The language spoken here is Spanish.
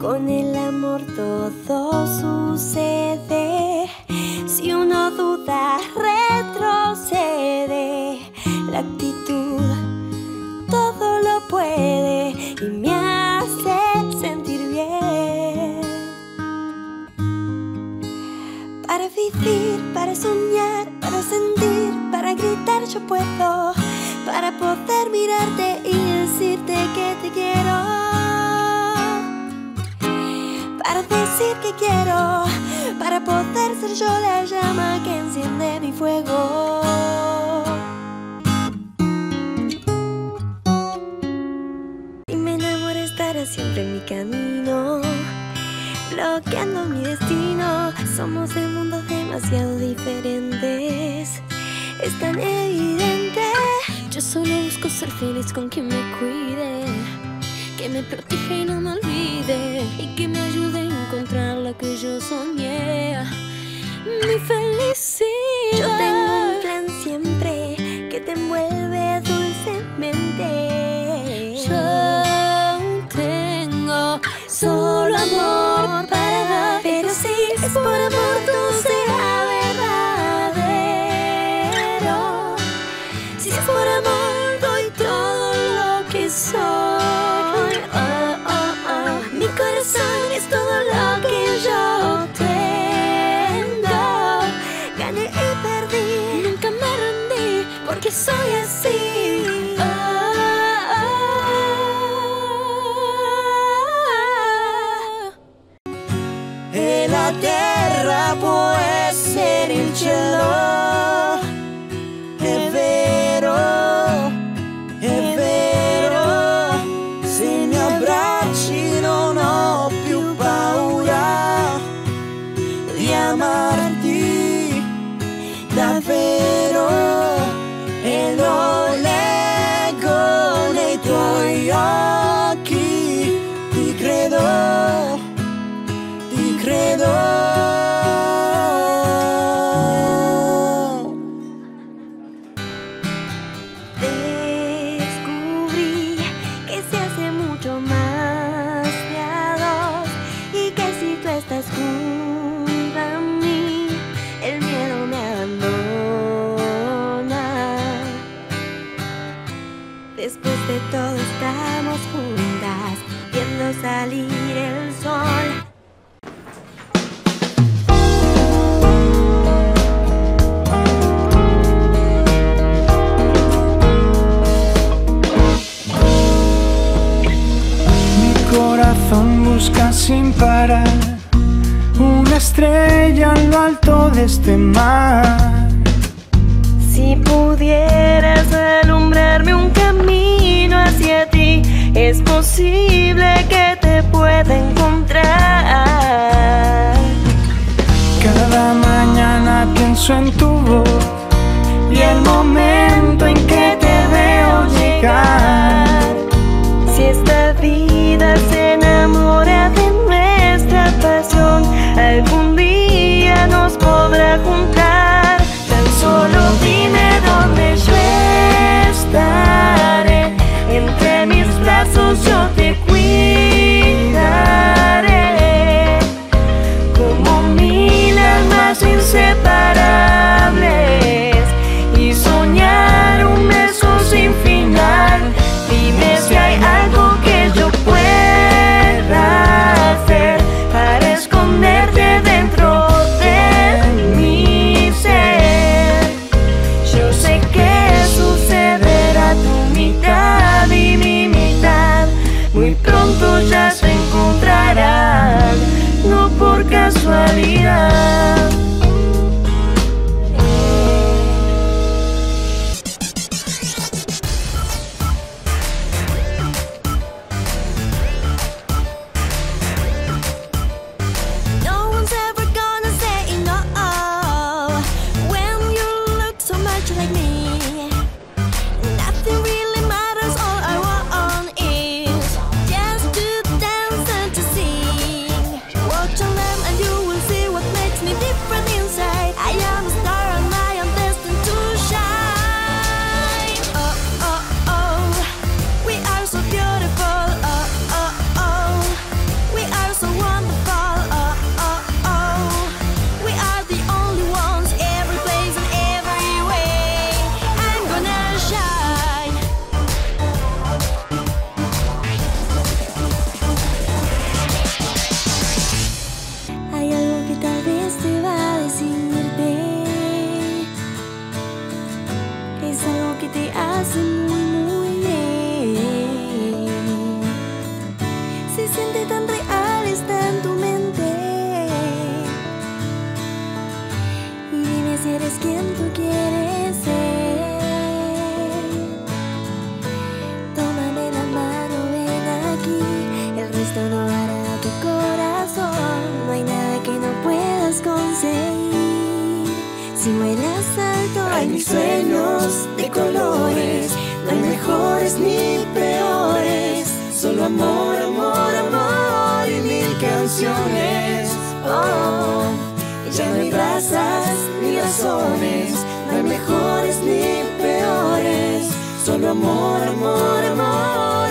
Con el amor todo sucede. Si uno duda, retrocede. La actitud todo lo puede y me hace sentir bien. Para vivir, para soñar, para sentir, para gritar yo puedo. Para poder mirarte y decirte que te quiero para decir que quiero, para poder ser yo la llama que enciende mi fuego. Y me enamoré estará siempre en mi camino, bloqueando mi destino. Somos de mundos demasiado diferentes, es tan evidente. Yo solo busco ser feliz con quien me cuide que me proteja y no por amor, doy todo lo que soy. es todo lo que yo tengo. Gané y perdí, nunca me rendí, porque soy así. Sin parar una estrella en lo alto de este mar. Si pudieras alumbrarme un camino hacia ti, es posible que te pueda encontrar. Cada mañana pienso en tu voz y el momento en que Hay mis sueños de colores, no hay mejores ni peores. Solo amor, amor, amor y mil canciones. Oh, ya no hay razas ni razones, no hay mejores ni peores. Solo amor, amor, amor